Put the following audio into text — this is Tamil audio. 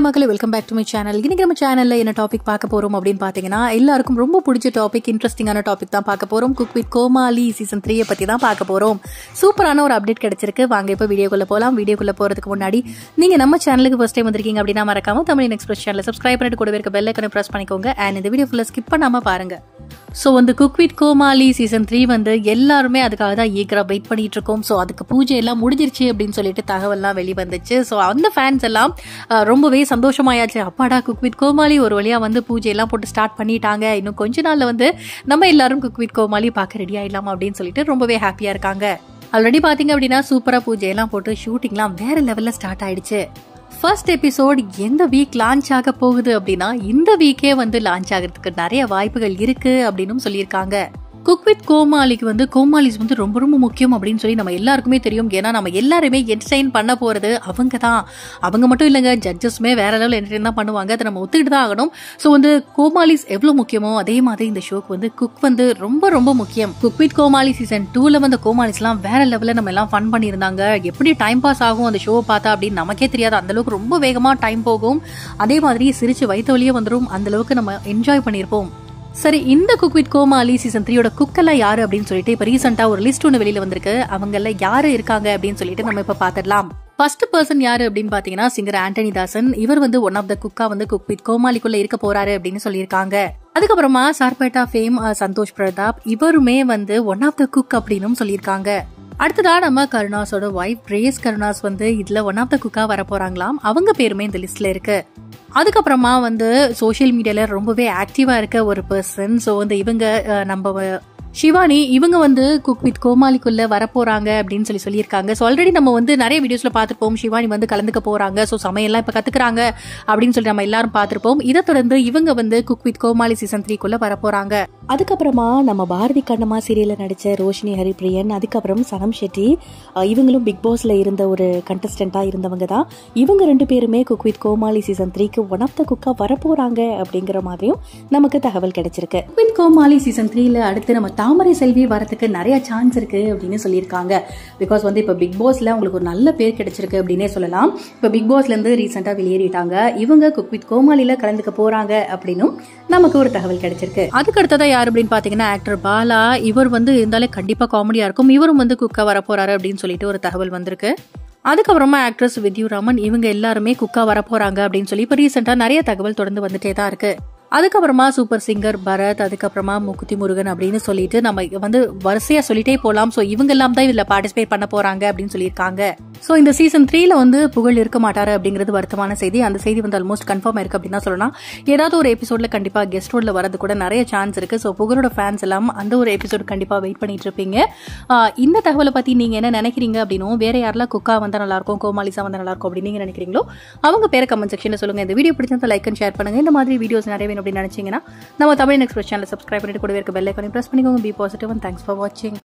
ஹாய் மக்களே welcome back to my channel இன்னைக்கு நம்ம சேனல்ல என்ன டாபிக் பார்க்க போறோம் அப்படின்னு பாத்தீங்கன்னா எல்லாருக்கும் ரொம்ப பிடிச்ச டாபிக் இன்ட்ரெஸ்டிங்கான டாபிக் தான் பார்க்க போறோம். குக் வித் கோமாலி சீசன் த்ரீயை பத்தி தான் பார்க்க போறோம். சூப்பரான ஒரு அப்டேட் கிடைச்சிருக்கு. வாங்க இப்போ வீடியோக்குள்ள போகலாம் வீடியோக்குள்ள போறதுக்கு முன்னாடி நீங்க நம்ம சேனலுக்கு ஃபர்ஸ்ட் டைம் வந்திருக்கீங்க அப்படின்னா மறக்காம தமிழ் எக்ஸ்பிரஸ் சேனல் சப்ஸ்கிரைப் பண்ணிட்டு கூட இருக்க பெல் ஐக்கனை பண்ணிக்கோங்க. அண்ட் இந்த வீடியோ ஃபுல்லாக ஸ்கிப் பண்ணாம பாருங்க. ஸோ வந்து cook with Komali season three வந்து எல்லாருமே அதுக்காக தான் ஈகரா வெயிட் பண்ணிட்டு இருக்கோம் ஸோ அதுக்கு பூஜை எல்லாம் முடிஞ்சிருச்சு அப்படின்னு சொல்லிட்டு தகவல்லாம் வெளிவந்துச்சு. ஸோ அந்த ஃபேன்ஸ் எல்லாம் ரொம்பவே சந்தோஷமாயாச்சு. அப்பாடா குக் வித் கோமாளி ஒரு வழியாக வந்து பூஜை எல்லாம் போட்டு ஸ்டார்ட் பண்ணிட்டாங்க. இன்னும் கொஞ்ச நாளில் வந்து நம்ம எல்லாரும் குக் வித் கோமாளி பார்க்க ரெடி ஆயிடலாம் அப்படின்னு சொல்லிட்டு ரொம்பவே ஹாப்பியாக இருக்காங்க. ஆல்ரெடி பார்த்தீங்க அப்படின்னா சூப்பராக பூஜையெல்லாம் போட்டு ஷூட்டிங்லாம் வேற லெவலில் ஸ்டார்ட் ஆயிடுச்சு. ஃபர்ஸ்ட் எபிசோட் எந்த வீக் லான்ச் ஆக போகுது அப்படின்னா இந்த வீக்கே வந்து லான்ச் ஆகிறதுக்கு நிறைய வாய்ப்புகள் இருக்கு அப்படின்னு சொல்லியிருக்காங்க. குக் வித் கோமாளிக்கு வந்து கோமாளிஸ் வந்து ரொம்ப ரொம்ப முக்கியம் அப்படின்னு சொல்லி நம்ம எல்லாருக்குமே தெரியும். ஏன்னா நம்ம எல்லாருமே என்டர்டைன் பண்ண போகிறது அவங்க தான். அவங்க மட்டும் இல்லைங்க ஜட்ஜஸ்மே வேற லெவல் என்டர்டைன் தான் பண்ணுவாங்க. அதை நம்ம ஒத்துக்கிட்டு தான் ஆகணும். ஸோ வந்து கோமாளிஸ் எவ்வளோ முக்கியமோ அதே மாதிரி இந்த ஷோக்கு வந்து குக் வந்து ரொம்ப ரொம்ப முக்கியம். குக் வித் கோமாளி சீசன் டூவில் வந்து கோமாளிஸ்லாம் வேற லெவலில் நம்ம எல்லாம் ஃபன் பண்ணியிருந்தாங்க. எப்படி டைம் பாஸ் ஆகும் அந்த ஷோவை பார்த்தா அப்படின்னு நமக்கே தெரியாது. அந்தளவுக்கு ரொம்ப வேகமாக டைம் போகும். அதே மாதிரி சிரிச்சு வயிற்று வழியே வந்துடும் அந்தளவுக்கு நம்ம என்ஜாய் பண்ணியிருப்போம். சரி இந்த குக் வித் கோமாளி சீசன் த்ரீயோட குக்கெல்லாம் யாரு அப்படின்னு சொல்லிட்டு இப்போ ரீசெண்டா ஒரு லிஸ்ட் ஒன்று வெளியில வந்திருக்கு. அவங்கள யாரு இருக்காங்க அப்படின்னு சொல்லிட்டு நம்ம இப்ப பாத்திரலாம் ஃபர்ஸ்ட் பர்சன் யாரு அப்படின்னு பாத்தீங்கன்னா சிங்கர் ஆண்டனி தாசன் இவர் வந்து ஒன் ஆஃப் த குக்கா வந்து குக் வித் கோமாளிக்குள்ள இருக்க போறாரு அப்படின்னு சொல்லியிருக்காங்க. அதுக்கப்புறமா சார்பேட்டா ஃபேம் சந்தோஷ் பிரதாப் இவருமே வந்து ஒன் ஆஃப் த குக் அப்படின்னு சொல்லியிருக்காங்க. அடுத்ததா நம்ம கருணாஸோட ஒய்ஃப் ரேஸ் கருணாஸ் வந்து இதுல ஒன் ஆஃப் த குக்கா வர போறாங்களாம் அவங்க பேருமே இந்த லிஸ்ட்ல இருக்கு. அதுக்கப்புறமா வந்து சோஷியல் மீடியாவில் ரொம்பவே ஆக்டிவாக இருக்க ஒரு பர்சன் ஸோ வந்து இவங்க நம்ம சிவானி இவங்க வந்து குக் வித் கோமாளிக்குள்ள வரப்போறாங்க அப்படின்னு சொல்லி சொல்லியிருக்காங்க. ஸோ ஆல்ரெடி நம்ம வந்து நிறைய வீடியோஸ்ல பார்த்துருப்போம். சிவானி வந்து கலந்துக்க போறாங்க. ஸோ சமையல்லாம் இப்ப கத்துக்கிறாங்க அப்படின்னு சொல்லி நம்ம எல்லாரும் பார்த்திருப்போம். இதை தொடர்ந்து இவங்க வந்து குக் வித் கோமாளி சீசன் த்ரீக்குள்ள வரப்போறாங்க. அதுக்கப்புறமா நம்ம பாரதி கண்ணம்மா சீரியல்ல நடிச்ச ரோஷினி ஹரிப்பிரியன் அதுக்கப்புறம் சனம் ஷெட்டி இவங்களும் பிக் பாஸ்ல இருந்த ஒரு கண்டஸ்டண்டா இருந்தவங்க தான். இவங்க ரெண்டு பேருமே குக் வித் கோமாளி சீசன் த்ரீக்கு ஒன் ஆஃப் த குக்கா வரப்போறாங்க அப்படிங்கிற மாதிரியும் நமக்கு தகவல் கிடைச்சிருக்கு. குக் வித் கோமாளி சீசன் த்ரீல அடுத்து நம்ம தாமரை செல்வி வரத்துக்கு நிறைய சான்ஸ் இருக்கு அப்படின்னு சொல்லியிருக்காங்க. பிகாஸ் வந்து இப்போ பிக் பாஸ்ல உங்களுக்கு ஒரு நல்ல பேர் கிடைச்சிருக்கு அப்படின்னே சொல்லலாம். இப்போ பிக் பாஸ்ல இருந்து ரீசெண்டா வெளியேறிட்டாங்க. இவங்க குக் வித் கோமாளில கலந்துக்க போறாங்க அப்படின்னும் நமக்கு ஒரு தகவல் கிடைச்சிருக்கு. அதுக்கு அடுத்ததான் யார் அப்படின்னு பாத்தீங்கன்னா ஆக்டர் பாலா. இவர் வந்து இருந்தாலே கண்டிப்பா காமெடியா இருக்கும். இவரும் வந்து குக்காக வர அப்படின்னு சொல்லிட்டு ஒரு தகவல் வந்திருக்கு. அதுக்கப்புறமா ஆக்ட்ரஸ் வித்யூராமன் இவங்க எல்லாருமே குக்கா வரப்போறாங்க அப்படின்னு சொல்லி இப்போ ரீசெண்டாக நிறைய தகவல் தொடர்ந்து வந்துட்டே தான் இருக்கு. அதுக்கப்புறமா சூப்பர் சிங்கர் பரத் அதுக்கப்புறமா முக்குத்தி முருகன் அப்படின்னு சொல்லிட்டு நம்ம வந்து வரிசையா சொல்லிட்டே போலாம். ஸோ இவங்க எல்லாம் தான் இதுல பார்ட்டிசிபேட் பண்ண போறாங்க அப்படின்னு சொல்லியிருக்காங்க. ஸோ இந்த சீசன் த்ரீல வந்து புகழ் இருக்க மாட்டாரு அப்படிங்கிறது வருத்தமான செய்தி. அந்த செய்தி வந்து ஆல்மோஸ்ட் கன்ஃபார்ம் இருக்கு அப்படின்னு தான் சொல்லலாம். ஏதாவது ஒரு எபிசோட்ல கண்டிப்பா கெஸ்ட் ரோல்ல வரது கூட நிறைய சான்ஸ் இருக்கு. ஸோ புகழோட ஃபேன்ஸ் எல்லாம் அந்த ஒரு எபிசோட் கண்டிப்பா வெயிட் பண்ணிட்டு இருப்பீங்க. இந்த தகவலை பத்தி நீங்க என்ன நினைக்கிறீங்க அப்படின்னும் வேற யாரெல்லாம் குக்கா வந்தா நல்லா இருக்கும் கோமாலிசா வந்தா நல்லா இருக்கும் அப்படின்னு நீங்க நினைக்கிறீங்களோ அவங்க பேரை கமெண்ட் செக்ஷன்ல சொல்லுங்க. இந்த வீடியோ பிடிச்சிருந்தா லைக் அண்ட் ஷேர் பண்ணுங்க. இந்த மாதிரி வீடியோஸ் நிறைய அப்படின்னு நினைச்சீங்கன்னா நம்ம தமிழ் எக்ஸ்பிரஸ் சேனல் சப்ஸ்கிரைப் பண்ணிட்டு கூட இருக்க பெல்லைக்கானே ப்ரெஸ் பிரஸ் பண்ணிக்கோங்க. Be positive and thanks for வாட்சிங்